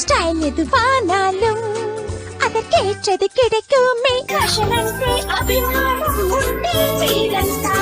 style எதுவானாலும் அதற்கேற்றது கிடைக்குமே fashion அன்றே அபிமானம் உண்டே வீரன் தான்